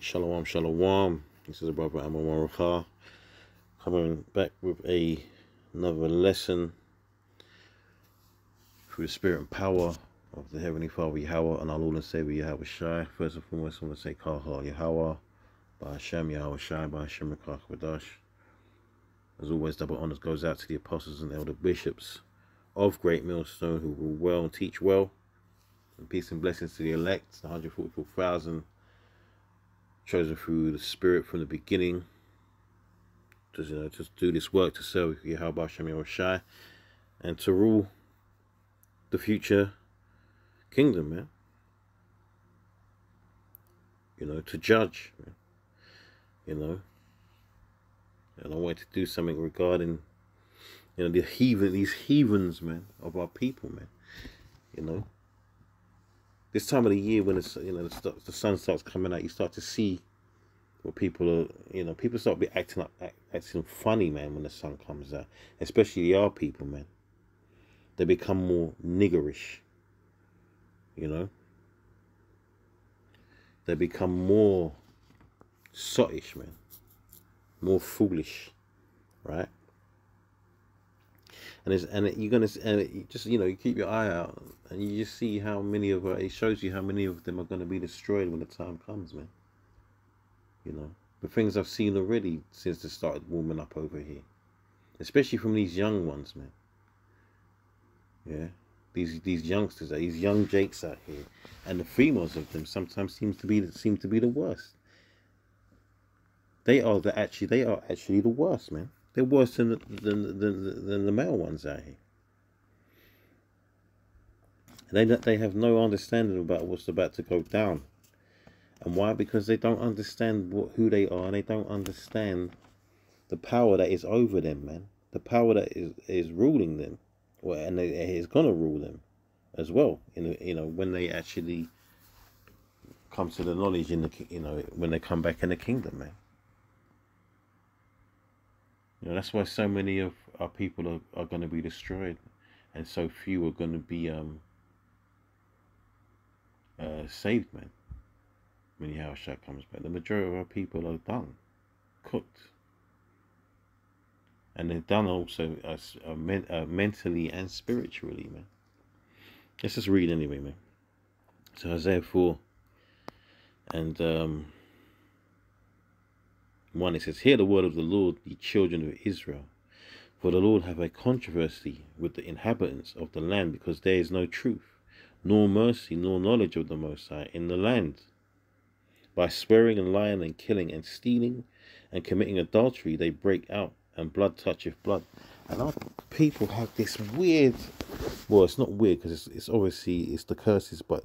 Shalom, shalom. This is a brother Amal Marucha coming back with a another lesson through the spirit and power of the Heavenly Father Yahweh and our Lord and Savior Yahweh Shai. First and foremost, I want to say Kahal Yahweh by Hashem Yahweh Shai by Hashem Rekach Wadash. As always, double honors goes out to the apostles and elder bishops of Great Millstone who rule well and teach well. And peace and blessings to the elect, 144,000 chosen through the Spirit from the beginning. Just you know, just do this work to serve Yahweh Shem Shai and to rule the future kingdom, man. You know, to judge, man. You know. And I want to do something regarding, you know, the heathen, these heathens, man, of our people, man. You know, this time of the year when it's you know the, sun starts coming out, you start to see what people are you know people start be acting up act, acting funny man when the sun comes out, especially our people man. They become more niggerish. You know. They become more sottish man, more foolish, right? And it's and it, you're gonna and it, just you know you keep your eye out and you just see how many of uh, it shows you how many of them are going to be destroyed when the time comes, man. You know the things I've seen already since they started warming up over here, especially from these young ones, man. Yeah, these these youngsters, these young jakes out here, and the females of them sometimes seems to be seem to be the worst. They are the actually they are actually the worst, man. They're worse than, than, than, than the male ones out here. They, they have no understanding about what's about to go down. And why? Because they don't understand what, who they are and they don't understand the power that is over them, man. The power that is, is ruling them. Well, and it is going to rule them as well. In you know, when they actually come to the knowledge in the, you know, when they come back in the kingdom, man. You know, that's why so many of our people are, are going to be destroyed and so few are going to be um, uh, saved, man. When Yahushua comes back, the majority of our people are done, cooked. And they're done also uh, uh, men, uh, mentally and spiritually, man. Let's just read anyway, man. So Isaiah 4 and um, 1 it says, Hear the word of the Lord, ye children of Israel. For the Lord have a controversy with the inhabitants of the land, because there is no truth, nor mercy, nor knowledge of the Most High in the land. By swearing and lying and killing and stealing and committing adultery, they break out, and blood toucheth blood. And our people have this weird, well, it's not weird because it's, it's obviously it's the curses, but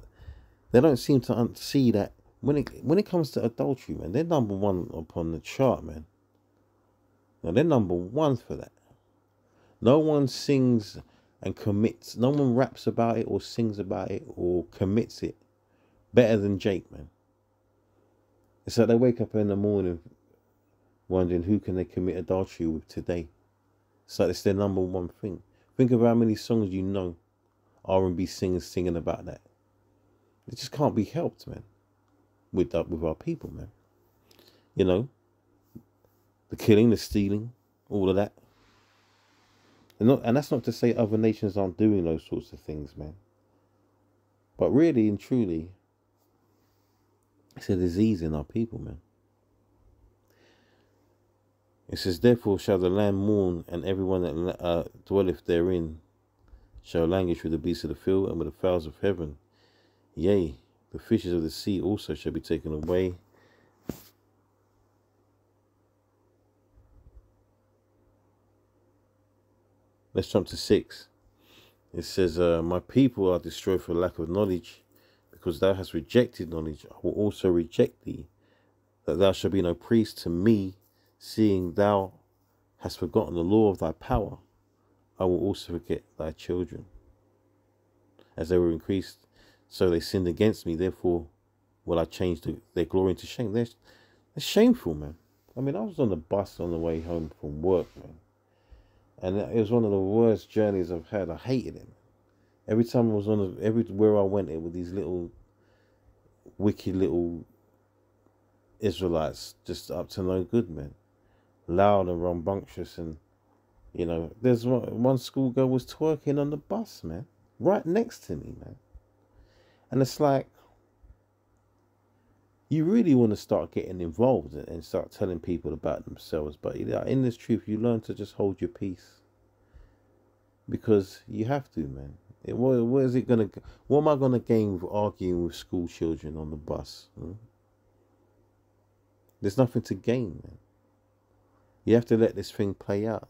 they don't seem to see that when it when it comes to adultery, man, they're number one upon the chart, man. Now they're number one for that. No one sings and commits. No one raps about it or sings about it or commits it better than Jake, man. It's like they wake up in the morning wondering who can they commit adultery with today. It's like it's their number one thing. Think of how many songs you know R&B singers singing about that. It just can't be helped, man with uh, with our people, man. You know, the killing, the stealing, all of that. And not, and that's not to say other nations aren't doing those sorts of things, man. But really and truly, it's a disease in our people, man. It says, Therefore shall the land mourn, and everyone that uh, dwelleth therein shall languish with the beasts of the field and with the fowls of heaven. Yea, the fishes of the sea also shall be taken away. Let's jump to six. It says, uh, My people are destroyed for lack of knowledge, because thou hast rejected knowledge. I will also reject thee, that thou shalt be no priest to me, seeing thou hast forgotten the law of thy power. I will also forget thy children. As they were increased so they sinned against me. Therefore, will I change the, their glory into shame? That's, that's shameful, man. I mean, I was on the bus on the way home from work, man. And it was one of the worst journeys I've had. I hated it. Every time I was on, the, everywhere I went, it with these little wicked little Israelites just up to no good, man. Loud and rambunctious, and you know, there's one, one schoolgirl was twerking on the bus, man, right next to me, man. And it's like, you really want to start getting involved and start telling people about themselves. But in this truth, you learn to just hold your peace because you have to, man. It, what, what is it gonna? What am I gonna gain with arguing with school children on the bus? Hmm? There's nothing to gain, man. You have to let this thing play out.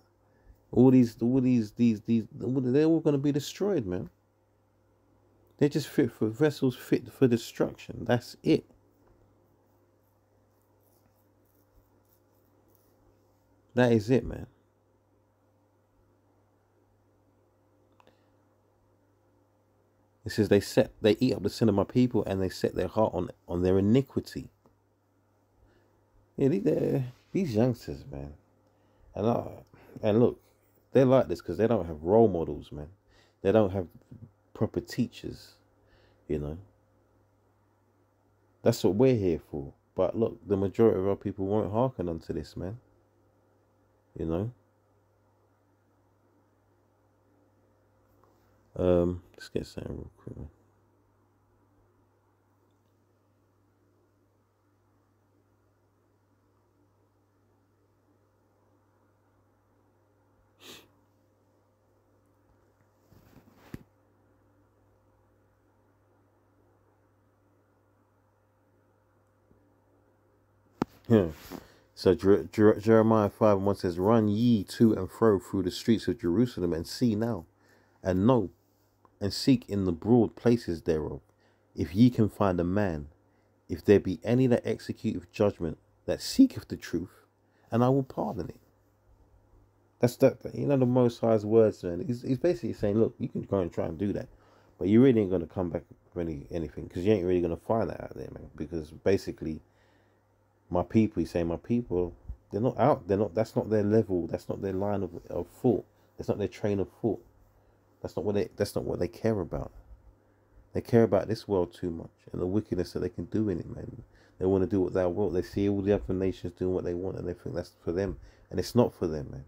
All these, all these, these, these, they're all gonna be destroyed, man. They're just fit for vessels fit for destruction. That's it. That is it, man. It says they set they eat up the sin of my people and they set their heart on on their iniquity. Yeah, these, these youngsters, man, and uh, and look, they're like this because they don't have role models, man. They don't have proper teachers, you know. That's what we're here for. But look, the majority of our people won't hearken unto this, man. You know. Um, let's get something real quick. So Jer- Jer- Jeremiah 5 and 1 says, Run ye to and fro through the streets of Jerusalem and see now, and know and seek in the broad places thereof, if ye can find a man, if there be any that executeth judgment, that seeketh the truth, and I will pardon it. That's that, you know, the Most High's words, man. He's, he's basically saying, look, you can go and try and do that, but you really ain't going to come back with any, anything, because you ain't really going to find that out there, man. Because basically, my people, he's saying, my people, they're not out, they're not, that's not their level, that's not their line of, of thought, that's not their train of thought. That's not what they that's not what they care about. They care about this world too much and the wickedness that they can do in it, man. They want to do what they want. They see all the other nations doing what they want and they think that's for them. And it's not for them, man.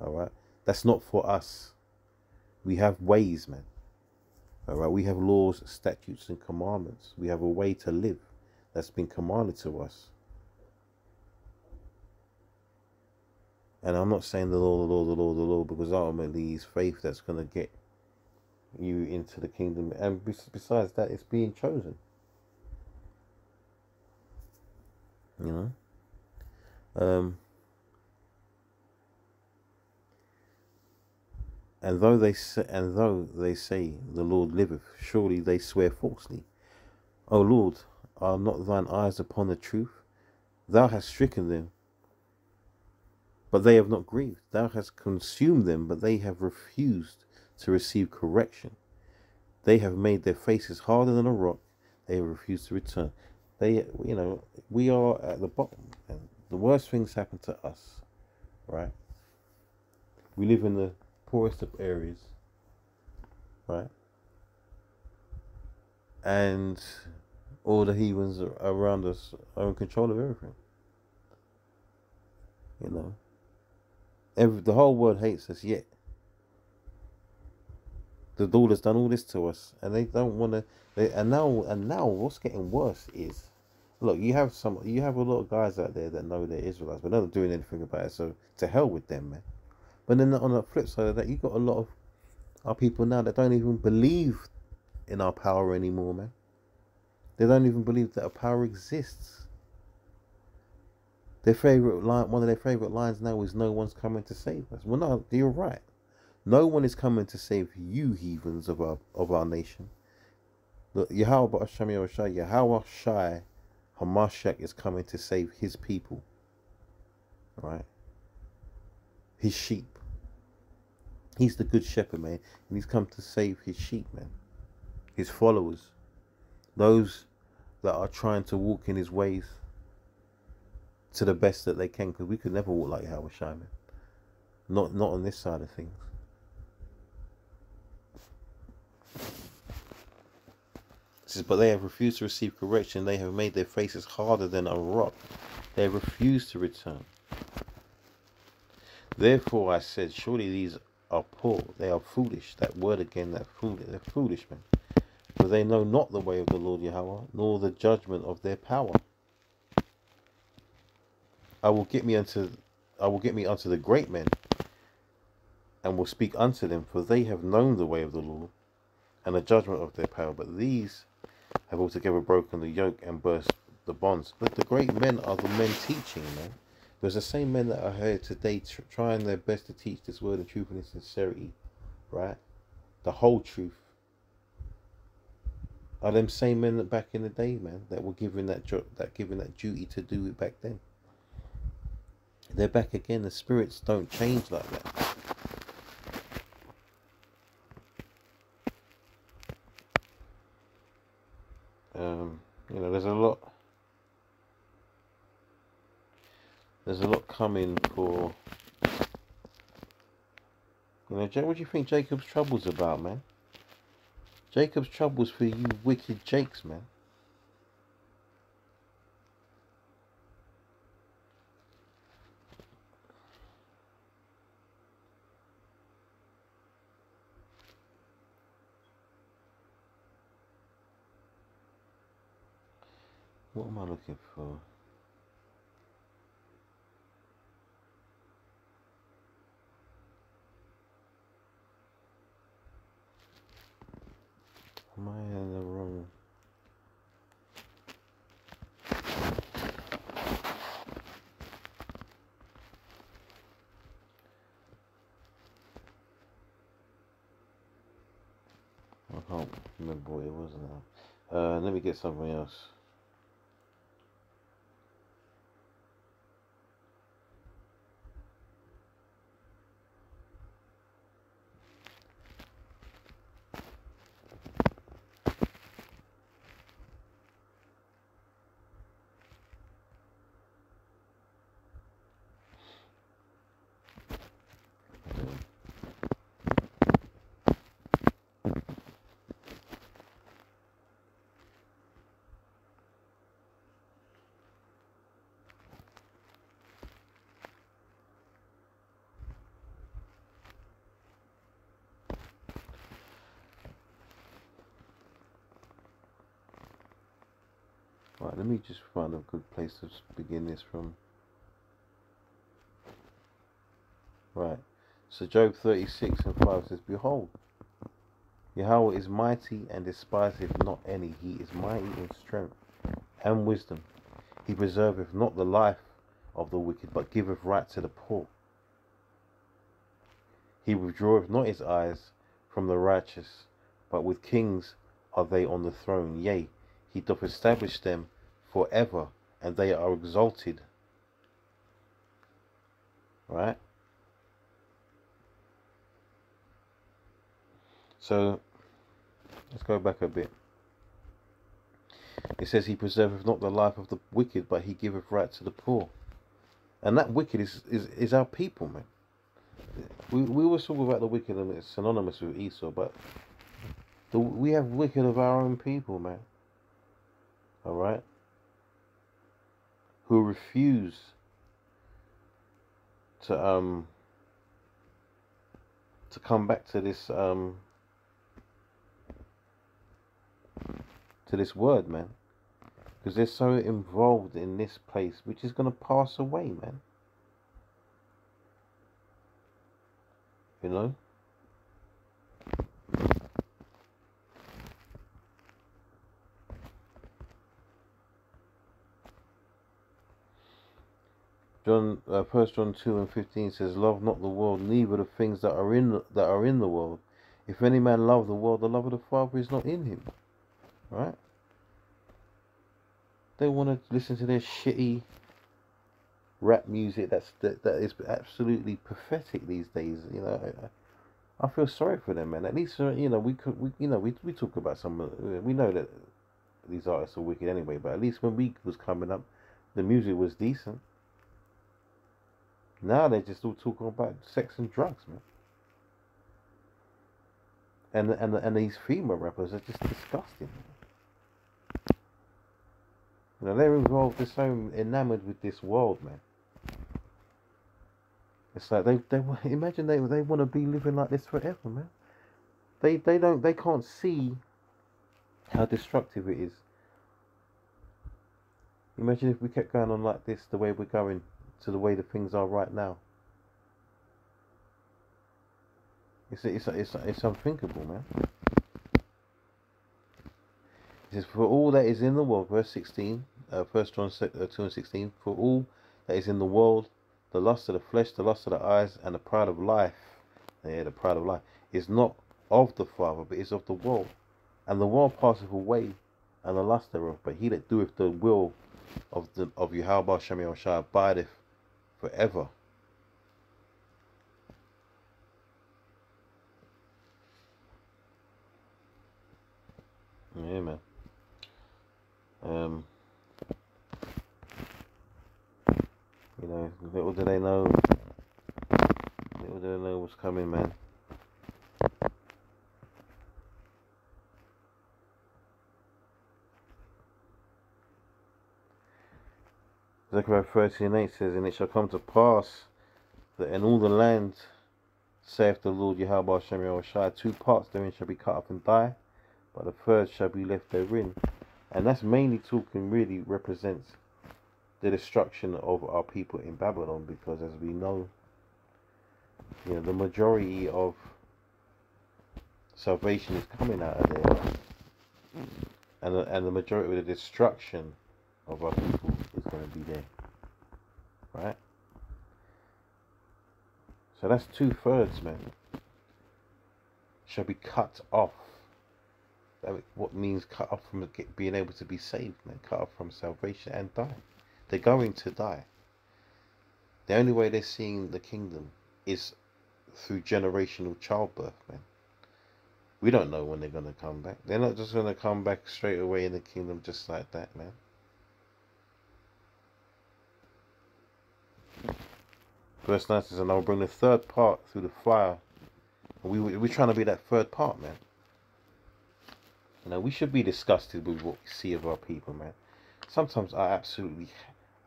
Alright? That's not for us. We have ways, man. Alright, we have laws, statutes, and commandments. We have a way to live that's been commanded to us. And I'm not saying the Lord, the Lord, the Lord, the Lord, because ultimately it's faith that's going to get you into the kingdom. And besides that, it's being chosen. You know? Um, and though they say, and though they say the Lord liveth, surely they swear falsely. O Lord, are not thine eyes upon the truth? Thou hast stricken them but they have not grieved. Thou hast consumed them, but they have refused to receive correction. They have made their faces harder than a rock. They have refused to return. They, you know, we are at the bottom, and the worst things happen to us, right? We live in the poorest of areas, right? And all the heathens around us are in control of everything. You know, Every, the whole world hates us yet. The has done all this to us, and they don't want to. And now, and now, what's getting worse is, look, you have some, you have a lot of guys out there that know they're Israelites, but they're not doing anything about it. So to hell with them, man. But then on the flip side of that, you got a lot of our people now that don't even believe in our power anymore, man. They don't even believe that our power exists. Their favorite line, one of their favorite lines now is "No one's coming to save us." Well, no, you're right. No one is coming to save you, heathens of our of our nation. Look, Yahweh Hashem Yahushai, Yahweh Shai Hamashiach is coming to save his people. Right? His sheep. He's the good shepherd, man. And he's come to save his sheep, man. His followers. Those that are trying to walk in his ways to the best that they can because we could never walk like Howard Shyman. Not not on this side of things. says, but they have refused to receive correction. They have made their faces harder than a rock. They have refused to return. Therefore I said, surely these are poor. They are foolish. That word again, that foolish. They're foolish men. For they know not the way of the Lord Yahweh, nor the judgment of their power. I will get me unto I will get me unto the great men, and will speak unto them, for they have known the way of the Lord, and the judgment of their power. But these have altogether broken the yoke and burst the bonds. But the great men are the men teaching, man. There's the same men that are here today trying their best to teach this word of truth and sincerity, right? The whole truth. Are them same men that back in the day, man, that were given that job, that given that duty to do it back then. They're back again. The spirits don't change like that. Um, you know, there's a lot. There's a lot coming for. You know, what do you think Jacob's trouble's about, man? Jacob's trouble's for you wicked Jakes, man. What am I looking for? Am I in the? I can't remember what it was now. Uh, let me get something else. Right, let me just find a good place to begin this from. Right, so Job 36 and 5 says, Behold, Yahweh is mighty and despiseth not any. He is mighty in strength and wisdom. He preserveth not the life of the wicked, but giveth right to the poor. He withdraweth not his eyes from the righteous, but with kings are they on the throne. Yea, he doth establish them forever, and they are exalted. Right? So, let's go back a bit. It says, He preserveth not the life of the wicked, but He giveth right to the poor. And that wicked is, is, is our people, man. We, we always talk about the wicked and it's synonymous with Esau, but the, we have wicked of our own people, man. Alright? Who refuse to um to come back to this um to this word, man. Because they're so involved in this place, which is going to pass away, man. You know? John, uh, First John two and fifteen says, "Love not the world, neither the things that are in the, that are in the world. If any man love the world, the love of the Father is not in him." Right? They want to listen to their shitty rap music. That's that, that is absolutely pathetic these days. You know, I, I feel sorry for them, man. At least uh, you know we could, we, you know, we we talk about some. Uh, we know that these artists are wicked anyway, but at least when we was coming up, the music was decent. Now they just all talking about sex and drugs, man. And and and these female rappers are just disgusting. You know, they're involved, they're so enamored with this world, man. It's like they, they imagine they they want to be living like this forever, man. They they don't they can't see how destructive it is. Imagine if we kept going on like this, the way we're going, to the way the things are right now. It's it's it's it's unthinkable, man. It says, "For all that is in the world," verse sixteen, uh, First John uh, two and sixteen. For all that is in the world, the lust of the flesh, the lust of the eyes, and the pride of life. Yeah, the pride of life is not of the Father, but is of the world. And the world passeth away, and the lust thereof. But he that doeth the will of the of Yahweh Shem Shai abideth forever. Yeah, man. Um, you know, little do they know, little do they know what's coming, man. Zechariah 13 8 says, And it shall come to pass that in all the land, saith the Lord Yahweh Shem Shai, two parts therein shall be cut off and die, but the third shall be left therein. And that's mainly talking, really represents the destruction of our people in Babylon, because as we know, you know, the majority of salvation is coming out of there. And the, and the majority of the destruction of our people going to be there. Right? So that's two thirds, man. Shall be cut off. That what means cut off from being able to be saved, man. Cut off from salvation and die. They're going to die. The only way they're seeing the kingdom is through generational childbirth, man. We don't know when they're going to come back. They're not just going to come back straight away in the kingdom just like that, man. Verse 9 says, And I will bring the third part through the fire. And we, we're trying to be that third part, man. You know, we should be disgusted with what we see of our people, man. Sometimes I absolutely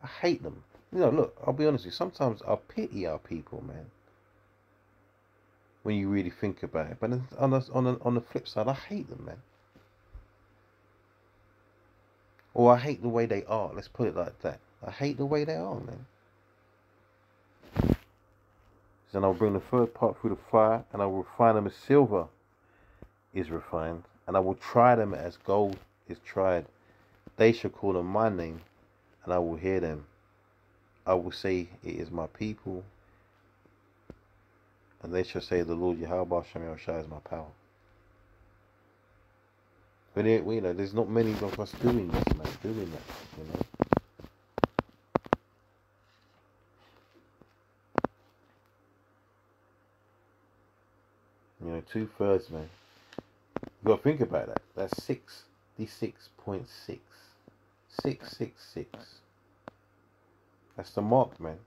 I hate them. You know, look, I'll be honest with you. Sometimes I pity our people, man. When you really think about it. But on the, on the, on the flip side, I hate them, man. Or I hate the way they are. Let's put it like that. I hate the way they are, man. Then I will bring the third part through the fire, and I will refine them as silver is refined, and I will try them as gold is tried. They shall call on my name, and I will hear them. I will say, It is my people, and they shall say, The Lord Yahweh Shem Shai is my power. But it, you know, there's not many of us doing this, man, doing that, you know. Two thirds, man. You got to think about that. That's sixty-six point six. Six six six. That's the mark, man.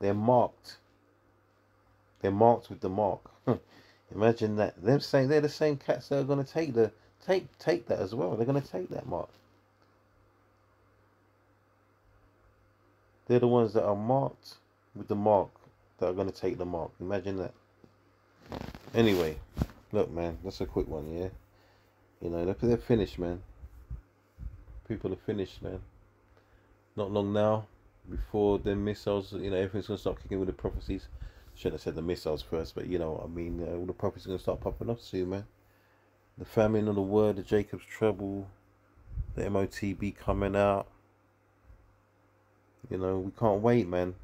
They're marked. They're marked with the mark. Imagine that. Them saying they're the same cats that are gonna take the take take that as well. They're gonna take that mark. They're the ones that are marked with the mark that are gonna take the mark. Imagine that. Anyway, look, man, that's a quick one, yeah. You know, they're finished, man. People are finished, man. Not long now, before the missiles, you know, everything's gonna start kicking with the prophecies. Shouldn't have said the missiles first, but you know, what I mean, uh, all the prophecies are gonna start popping up soon, man. The famine of the word, the Jacob's trouble, the MOTB coming out. You know, we can't wait, man.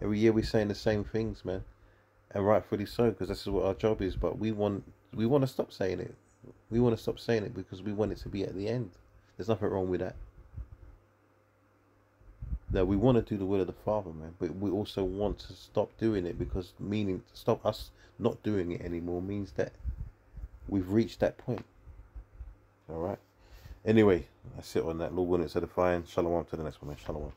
Every year we're saying the same things, man and rightfully so because this is what our job is but we want we want to stop saying it. We want to stop saying it because we want it to be at the end. There's nothing wrong with that. Now we want to do the will of the father man but we also want to stop doing it because meaning to stop us not doing it anymore means that we've reached that point. All right? Anyway I sit on that. Lord willing it's edifying. Shalom to the next one man. shalom